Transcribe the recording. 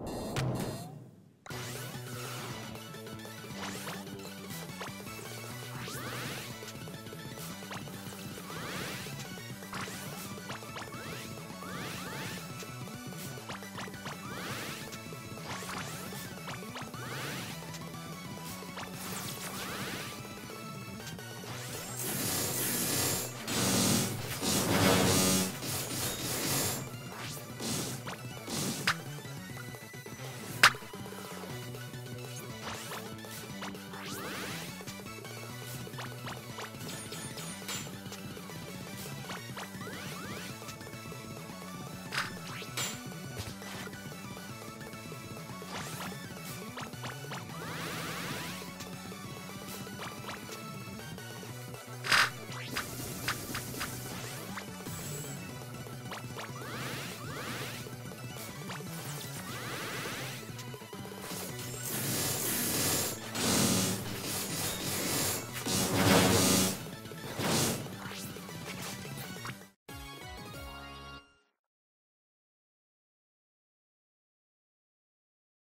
you